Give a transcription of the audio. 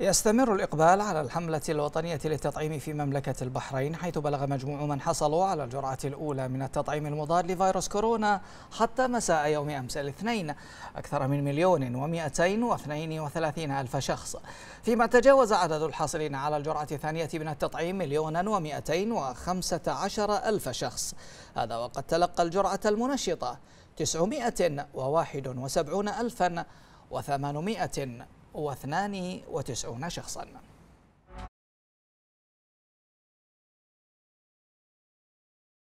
يستمر الإقبال على الحملة الوطنية للتطعيم في مملكة البحرين حيث بلغ مجموع من حصلوا على الجرعة الأولى من التطعيم المضاد لفيروس كورونا حتى مساء يوم أمس الاثنين أكثر من مليون ومئتين واثنين وثلاثين ألف شخص. فيما تجاوز عدد الحاصلين على الجرعة الثانية من التطعيم مليونا ومئتين وخمسة عشر ألف شخص. هذا وقد تلقى الجرعة المنشطة تسعمائة وواحد وسبعون ألفا وثمانمائة واثنان وتسعون شخصاً.